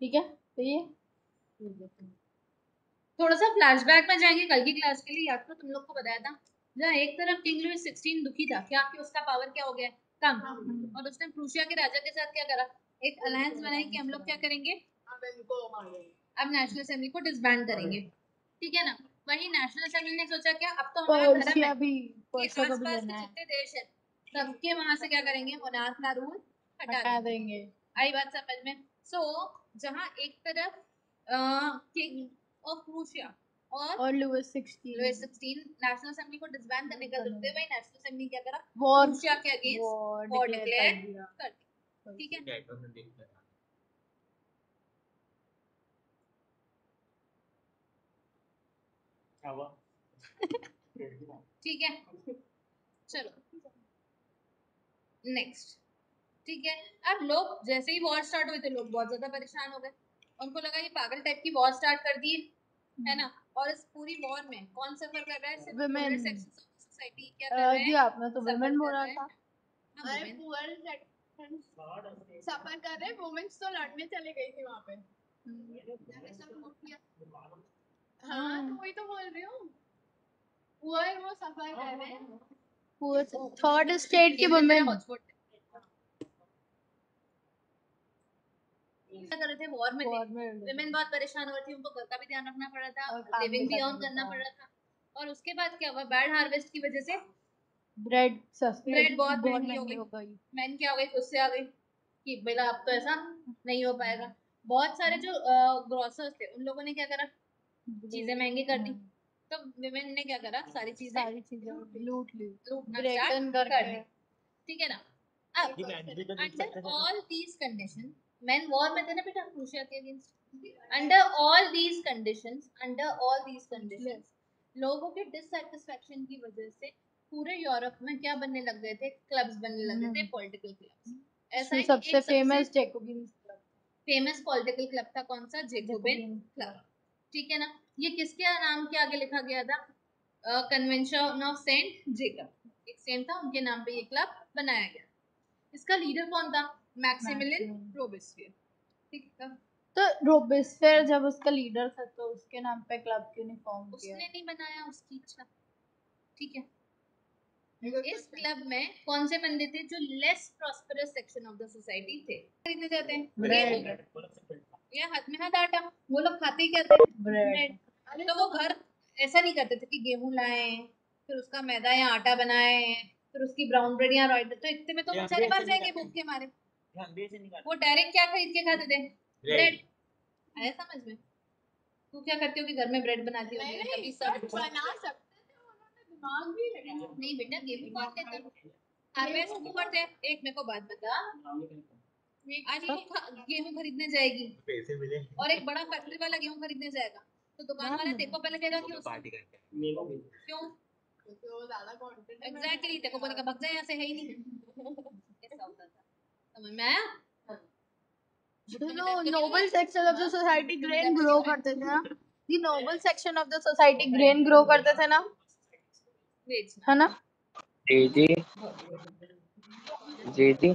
ठीक है? तो ये। थोड़ा सा फ्लैशबैक में जाएँगे कल की क्लास के लिए। याद तो तुम लोग को बताया था। जहाँ एक तरफ़ किंग लुइस 16 दुखी था। क्या कि उसका पावर क्या हो गया? कम। और उसने प्रूशिया के राजा के साथ क्या करा? एक अलायंस बनाई कि हम लोग क्या करेंगे? अब नेशनल असेंबली को डिसबैंड करेंगे। ठीक है ना? वही नेशनल असेंबली ने सोचा क्या? अब तो हमारा धर्म है। पर्शिया भी कि भी लेना है। जितने देश है सबके वहाँ से क्या करेंगे? मोनार्क का रूल हटा देंगे। आई बात समझ में? सो so, जहाँ एक तरफ़ किंग ऑफ़ प्रूशिया और और लुइस 16 लुइस 16 नेशनल असेंबली को डिसबैंड करने का हुए नेशनल असेंबली क्या करा? वॉर के अगेंस्ट वॉर डिक्लेयर कर ठीक है? ठीक है। चलो। नेक्स्ट ठीक है? अब लोग जैसे ही वॉर स्टार्ट हुई थे लोग बहुत ज़्यादा परेशान हो गए। उनको लगा ये पागल टाइप की वॉर स्टार्ट कर दी है ना? और इस पूरी वॉर में कौन सफ़र कर रहा है? सिर्फ़ Women. सोसाइटी क्या कर अ, रहे जी हैं आपने तो वुमेन कर बोला था। हाँ, अरे पुअर सेक्शन सफ़र कर रहे वुमेन्स तो लड़ने चले गई थी वहाँ पे। लूट लिया हाँ। तो वही तो बोल रही हूँ। पुअर वो सफ़र कर रहे हैं। पूरे थर्ड स्टेट की तो वुमेन hotspot है। क्या कर रहे थे? वॉर में विमेन बहुत परेशान हो रही थी उनको घर का भी ध्यान रखना पड़ा था लिविंग भी ऑन करना पड़ रहा था। और उसके बाद क्या हुआ? बैड हार्वेस्ट की वजह से ब्रेड सस्ती Bread बहुत महँगी हो गई। मैन क्या हो गई गुस्से आ गई कि बेला अब तो ऐसा नहीं हो पाएगा। बहुत सारे जो ग्रोसर्स थे उन लोगों ने क्या करा? चीज़ें महँगी कर दी। तो विमेन ने क्या करा? सारी चीज़ें सारी चीज़ें लूट ली। स्टार्ट कर दी। ठीक है ना? अब अंडर ऑल दीज कंडीशन मैन वॉर में थे ना बेटा क्रूशिया के against under all these conditions under all these conditions लोगों के डिससेटिस्फैक्शन की वजह से पूरे यूरोप में क्या बनने लग गए थे? क्लब्स बनने लग गए थे पॉलिटिकल क्लब्स ऐसा है सबसे famous Jacobin famous political club था। कौन सा? जेकोबिन क्लब ठीक है ना? ये किसके नाम के आगे लिखा गया था? कन्वेंशन ऑफ़ सेंट जेकब एक सेंट था उनके नाम पे ये क्लब बनाया गया। इसका लीडर कौन था? Maximilian Maximilian. ठीक है। तो रोबिस्फेयर जब उसका लीडर था तो उसके नाम पे क्लब क्यों नहीं फॉर्म किया। उसने नहीं बनाया उसकी इच्छा। ठीक है। इस क्लब में कौन से बंदे थे जो less prosperous section of the society थे? खरीदने जाते हैं. या हाथ में हाथ आटा वो लोग खाते ही क्या थे? ब्रेड तो वो घर ऐसा नहीं करते थे कि गेहूँ लाए फिर उसका मैदा या आटा बनाए फिर उसकी ब्राउन ब्रेड या राइट तो इतने में तो बेचारे मर जाएँगे भूख के मारे। ध्यान दे से नहीं करते वो डायरेक्ट क्या खरीद के खाते थे? ब्रेड आया समझ में? तू क्या करती होगी? घर में ब्रेड बनाती नहीं होगी कभी सब बना सकते थे उन्होंने दिमाग भी लगाया नहीं बेटा गेहूँ कौन लेता हार्वेस्ट को करते हैं एक मेरे को बात बता। आज ये खा- गेहूँ खरीदने जाएगी। पैसे मिले। और एक बड़ा फैक्ट्री वाला गेहूँ खरीदने जाएगा। तो दुकान वाला तेरे को पहले देगा कि उसको। पार्टी करके। क्यों? क्योंकि ज़्यादा कंटेंट एग्जैक्टली तेरे को बोलेगा भग जाए यहाँ से है ही नहीं। था मैं मैं no of the society grain grow करते थे सोसाइटी ग्रेन ग्रो करते थे ना। जी जी। जी जी।